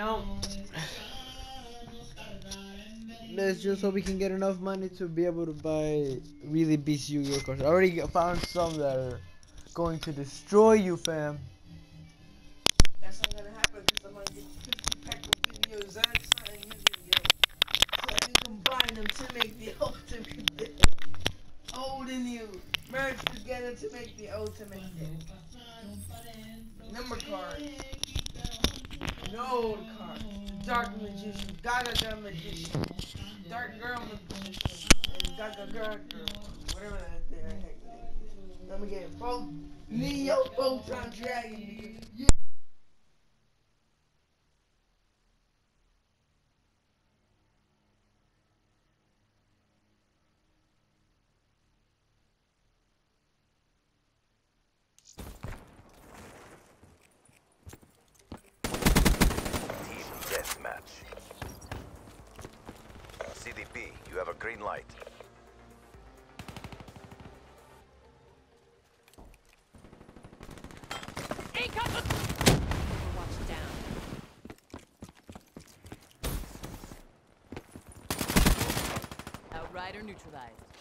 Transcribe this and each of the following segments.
know. That's just so we can get enough money to be able to buy really beast Yu-Gi-Oh cards. I already found some that are going to destroy you, fam. That's not gonna happen because I'm gonna get 50 pack of videos and Yu-Gi-Oh. So I can combine them to make the ultimate. Old and new. Merge together to make the ultimate deck. Number card. Node card. Dark Magician. Gaga Gun Magician. Dark Girl Magician. And Gaga Girl Girl. Whatever that is. Let me get. Both Neo Photon Dragon. nigga. You have a green light. Outrider neutralized.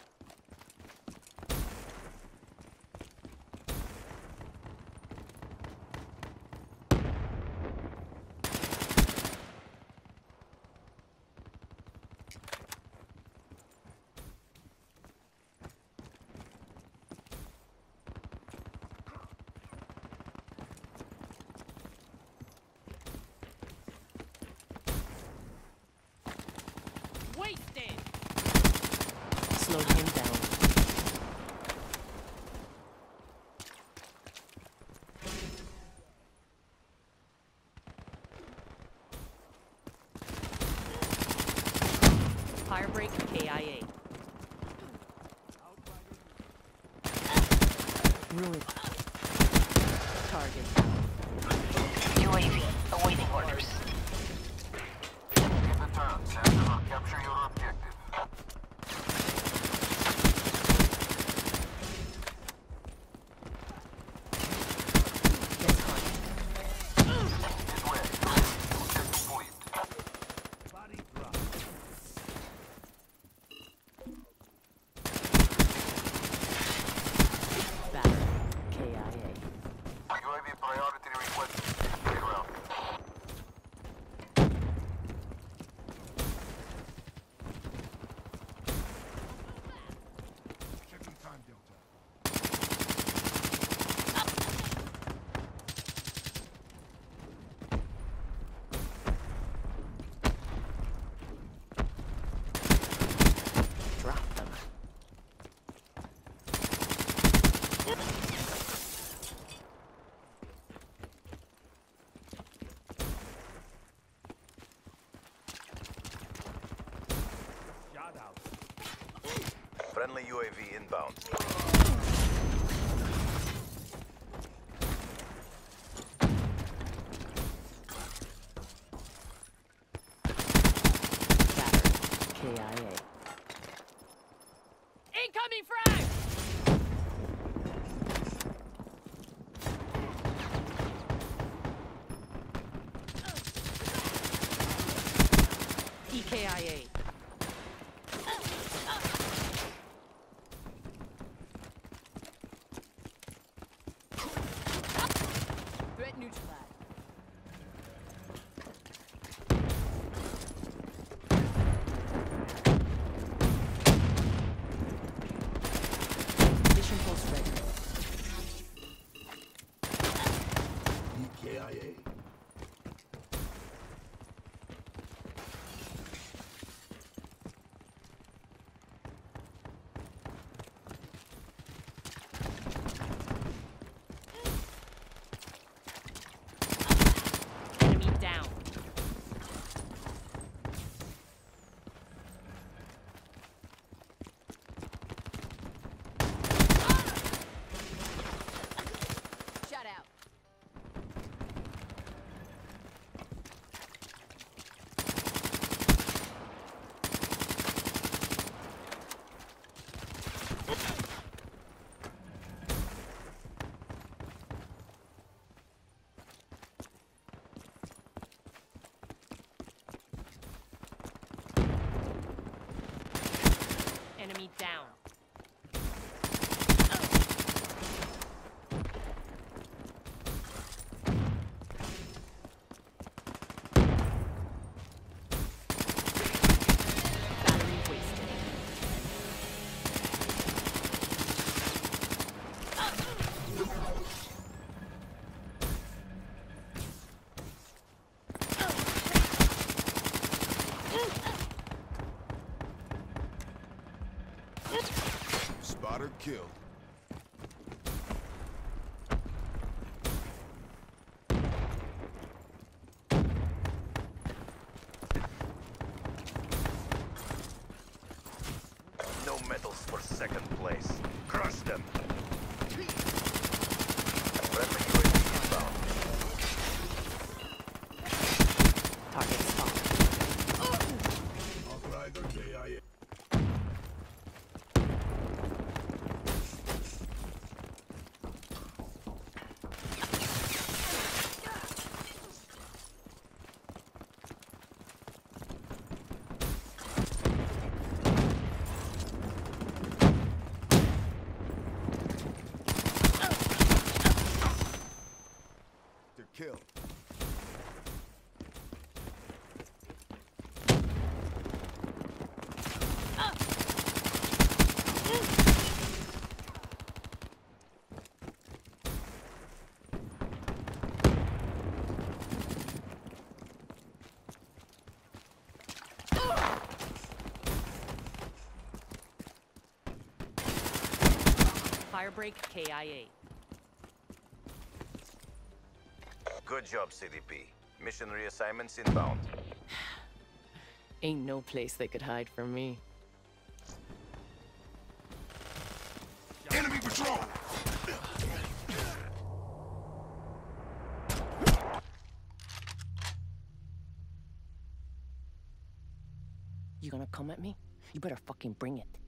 Wasted. Slowed him down. Firebreak KIA. Ruined. Friendly UAV inbound. KIA. Incoming frag! EKIA. Spotter killed. No medals for second place. Crush them. Friendly UAV inbound. Target spot. They're. Firebreak KIA. Good job, CDP. Mission reassignments inbound. Ain't no place they could hide from me. Enemy patrol! You gonna come at me? You better fucking bring it.